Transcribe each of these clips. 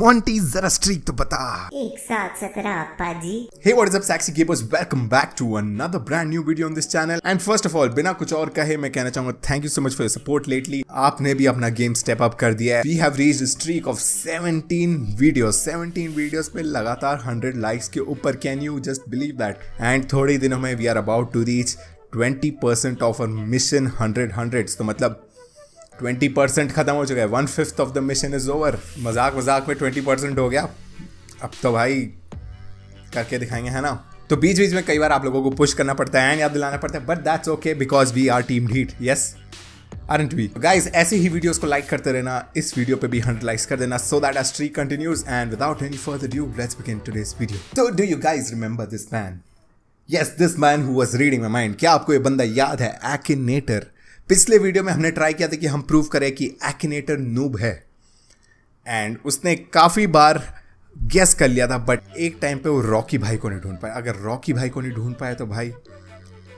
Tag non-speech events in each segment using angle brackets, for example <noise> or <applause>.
Monty जरा streak तो बता। एक साथ सत्रह जी hey what is up sexy gamers welcome back to another brand new video on this channel and first of all बिना कुछ और कहे मैं कहना चाहूँगा thank you so much for your support lately आपने भी अपना गेम स्टेप अप कर दिया है। We have reach streak of 17 videos 17 videos पे लगातार 100 लाइक्स के ऊपर can you just believe that and थोड़े दिनों में we are about to reach 20% of a mission 100 100 तो मतलब ट्वेंटी परसेंट खत्म हो चुका है। One fifth of the mission is over मज़ाक मज़ाक में ट्वेंटी परसेंट हो गया। अब तो भाई, करके दिखाएँगे, है ना? तो बीच बीच में कई बार आप लोगों को पुश करना पड़ता है एंड याद दिलाना पड़ता है but that's okay because we are team heat yes aren't we? Guys, ऐसे ही वीडियोस को लाइक करते रहना, इस वीडियो पे भी 100 लाइक्स कर देना so that our streak continues and without any further due let's begin today's video तो do you guys remember this man yes this man who was reading my mind क्या आपको ये बंदा याद है? एक्नेटर पिछले वीडियो में हमने ट्राई किया था कि हम प्रूव करें कि एक्नेटर नूब है। एंड उसने काफ़ी बार गेस कर लिया था बट एक टाइम पे वो रॉकी भाई को नहीं ढूंढ पाया। अगर रॉकी भाई को नहीं ढूंढ पाया तो भाई,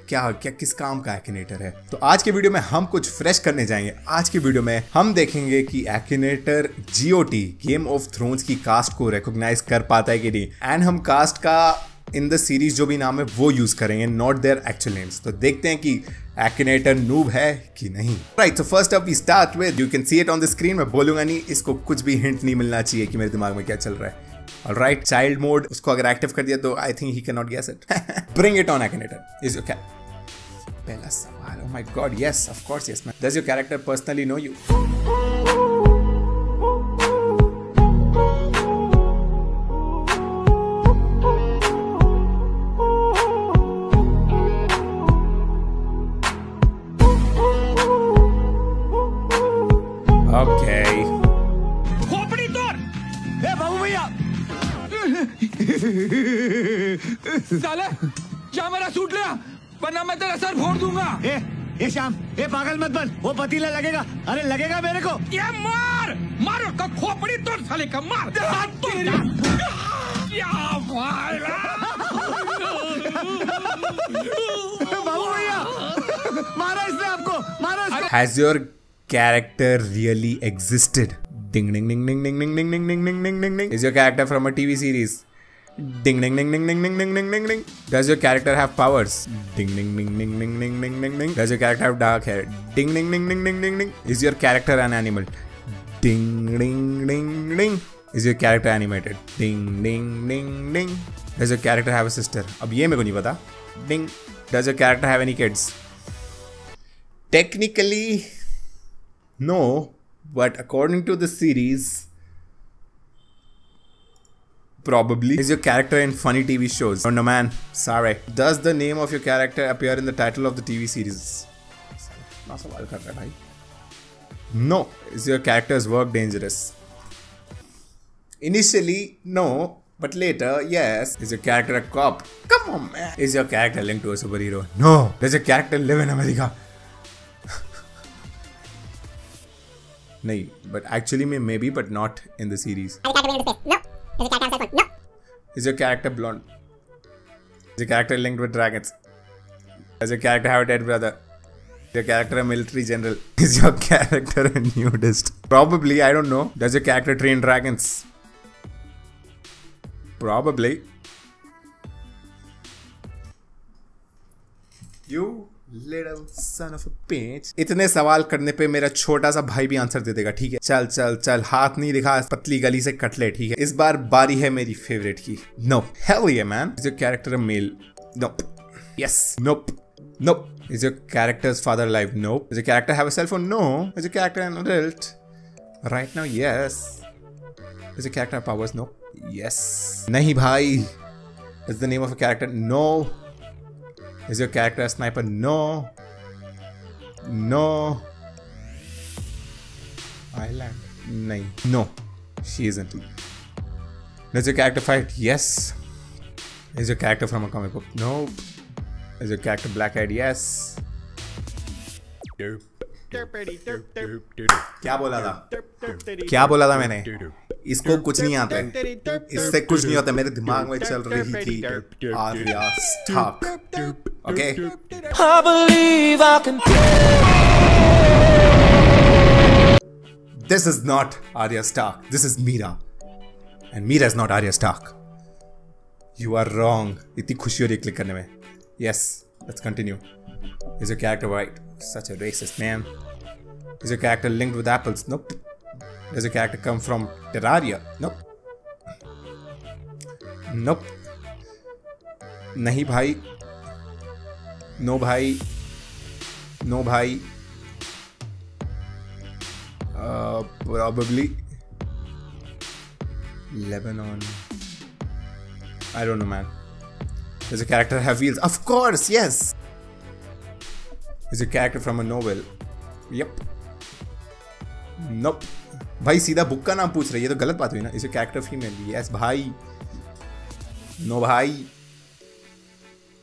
क्या क्या, किस काम का एक्नेटर है? तो आज के वीडियो में हम कुछ फ्रेश करने जाएँगे। आज के वीडियो में हम देखेंगे कि Akinator GOT Game of Thrones की कास्ट को रिकॉग्नाइज कर पाता है कि नहीं। एंड हम कास्ट का इन द सीरीज़ जो भी नाम है, वो यूज़ करेंगे नॉट देयर एक्चुअल नेम्स तो देखते हैं कि एक्नेटर नूब है कि नहीं? Right so first up we start with you can see it on the screen मैं बोलूँगा नहीं, इसको कुछ भी हिंट नहीं मिलना चाहिए कि मेरे दिमाग में क्या चल रहा है। राइट चाइल्ड मोड उसको अगर एक्टिव कर दिया तो I think he can not guess it bring it on Akinator is okay पहला सवाल ओह my God yes of course yes man does your character personally no you Okay. खोपड़ी तोड़ ए बाबू भैया साले क्या मेरा सूट लिया वरना मैं तेरा सर फोड़ दूँगा ए ए श्याम ए पागल मत बन वो पतीला लगेगा अरे लगेगा मेरे को ये मार मार उसका खोपड़ी तोड़ साले का मार हाथ तोड़ जा। क्या मारा बाबू भैया मारा इसने आपको मारा इसको Has your character really existed? Ding ding ding ding ding ding ding ding ding ding ding ding ding. Is your character from a TV series? Ding ding ding ding ding ding ding ding ding ding. Does your character have powers? Ding ding ding ding ding ding ding ding ding. Does your character have dark hair? Ding ding ding ding ding ding ding. Is your character an animal? Ding ding ding ding. Is your character animated? Ding ding ding ding. Does your character have a sister? अब ये मेरे को नहीं पता. Ding. Does your character have any kids? Technically, no, but according to the series, probably is your character in funny TV shows. Oh no, man. Sorry. Does the name of your character appear in the title of the TV series? No. Is your character's work dangerous? Initially, no. But later, yes. Is your character a cop? Come on, man. Is your character linked to a superhero? No. Does your character live in America? नहीं but actually में maybe but not in the series Is your character blonde? Is your character linked with dragons? Does your character have a dead brother? Is your character a military general? <laughs> Is your character a nudist? Probably, I don't know. Does your character train dragons? Probably. You little son of a bitch. इतने सवाल करने पे मेरा छोटा सा भाई भी answer दे देगा, ठीक है? चल चल चल, हाथ नहीं दिखा, पतली गली से कटले, ठीक है? इस बार बारी है मेरी फेवरेट की। नो हेल ये man is your character male no yes nope nope is your character's father live no is your character have a cell phone no is your character an adult right now yes is your character powers no yes नहीं भाई is the name of a character no Is your character a sniper? No. No. Island. Nahin. No. She isn't. Does your character fight? Yes. Is your character from a comic book? No. Is your character black eyed? Yes. क्या बोला था क्या बोला था मैंने इसको कुछ नहीं आता। है इससे कुछ नहीं होता। मेरे दिमाग में चल रही थी Arya Stark okay this is not Arya Stark this is Meera and Meera is not Arya Stark you are wrong इतनी खुशी हो रही क्लिक करने में। Yes let's continue is your character white such a racist man is your character linked with apples nope Does your character come from Terraria? Nope. Nope. नहीं भाई no भाई no भाई probably Lebanon. I don't know, man. Does a character have wheels? Of course, yes. Is a character from a novel? Yep. Nope. भाई सीधा book का नाम पूछ रही है। तो गलत बात हुई ना। इसे कैरेक्टर फीमेल भी यस भाई। नो भाई।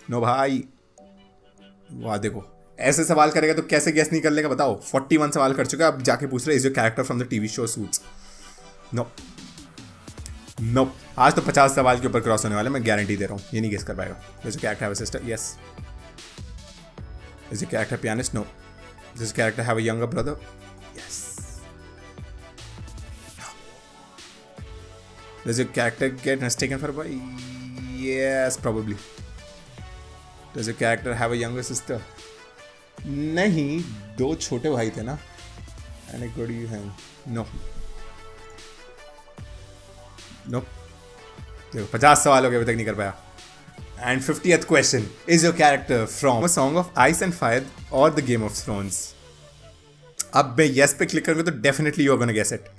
नो भाई। वाह, देखो। ऐसे सवाल करेगा तो कैसे गैस नहीं कर लेगा? बताओ। 41 सवाल कर चुका अब जाके पूछ रहे is your character from the TV show Suits no no आज तो 50 सवाल के ऊपर क्रॉस होने वाले मैं गारंटी दे रहा हूँ। ये नहीं गेस कर पाएगा। Is your character have a sister yes is your character pianist no this character have a younger brother yes Does your character get mistaken for a boy? Yes, probably. Does your character have a younger sister? नहीं दो छोटे भाई थे ना। And एक बड़ी है no no देखो पचास सवाल हो गए अभी तक नहीं कर पाया। And fifty eighth question is your character from Song of Ice and Fire और द गेम ऑफ़ थ्रोन्स अब मैं यस पे क्लिक करूँगा तो definitely you are gonna guess it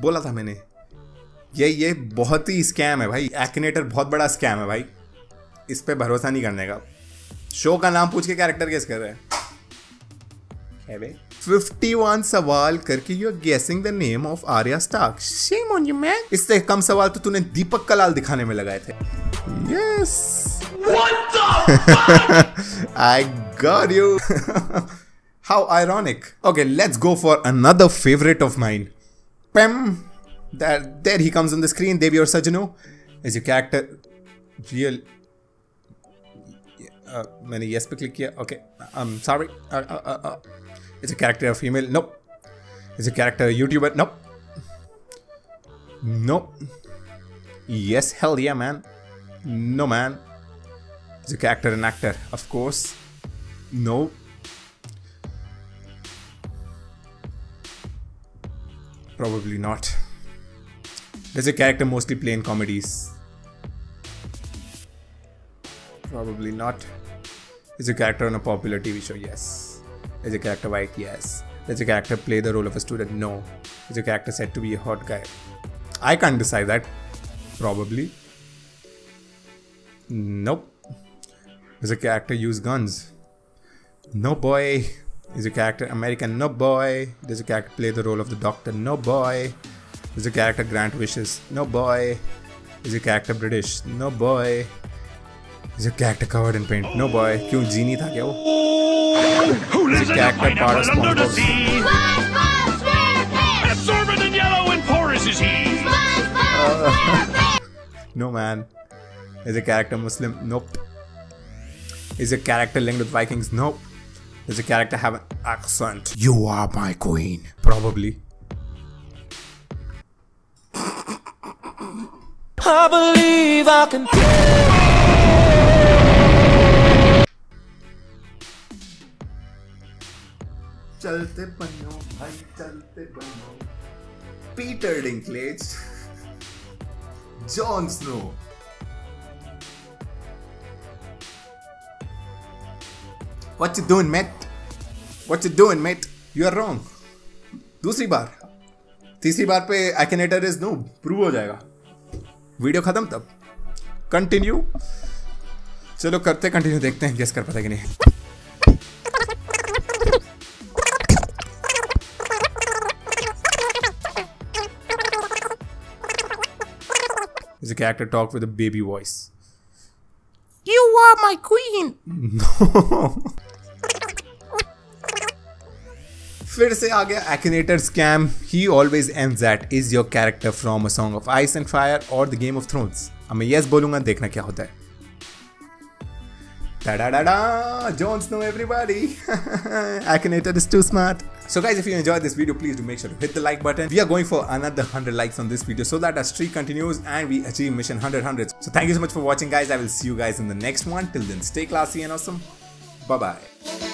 बोला था मैंने। ये ये बहुत ही स्कैम है भाई। एक्नेटर बहुत बड़ा स्कैम है भाई। इस पर भरोसा नहीं करने का। शो का नाम पूछ के कैरेक्टर गेस कर रहे हैं। फिफ्टी वन सवाल करके you are guessing the name of Arya Stark shame on you man इससे कम सवाल तो तूने दीपक कलाल दिखाने में लगाए थे। Yes I got you how ironic okay let's go for another favourite of mind pam There, there he comes on the screen. Devi or Sajano is your character real? Uh, मैंने yes पे click किया. Okay, I'm sorry. Uh, uh, uh, uh. It's a character a female. Nope. It's a character a YouTuber. Nope. Nope. Yes, hell yeah, man. No, man. It's a character an actor, of course. No. Probably not. Does your character mostly play in comedies? Probably not. Is your character on a popular TV show? Yes. Is your character white? Yes. Does your character play the role of a student? No. Is your character said to be a hot guy? I can't decide that. Probably. Nope. Does your character use guns? No boy. Is your character American? No boy. Does your character play the role of the doctor? No boy. Is your character grant wishes? No boy. Is your character British? No boy. Is your character covered in paint? No boy. क्यों जीनी था क्या वो? Who Is lives your in a character part pineapple of under the SpongeBob? sea? Absorbent and yellow and porous is he. No man. Is your character Muslim? Nope. Is your character linked with Vikings? Nope. Does your character have an accent? You are my queen. Probably. I believe I can चलते बनो, भाई, चलते बनो। Peter Dinklage John Snow what you doing mate what you doing mate you are wrong दूसरी बार। तीसरी बार पे I can either is no prove हो जाएगा। वीडियो खत्म तब कंटिन्यू चलो करते कंटिन्यू देखते हैं गेस कर पाता कि नहीं Is a character talk with a baby voice? You are my queen. No. फिर से आ गया Akinator scam he always ends at is your character from a song of ice and fire और द गेम ऑफ थ्रोन्स अब मैं yes बोलूंगा देखना क्या होता है Da da da da! Jones know everybody. <laughs> Akinator is too smart. So guys, if you enjoyed this video, please do make sure to hit the like button. We are going for another 100 likes on this video so that our streak continues and we achieve mission 100 hundreds. So thank you so much for watching guys. I will see you guys in the next one. Till then, stay classy and awesome. Bye bye.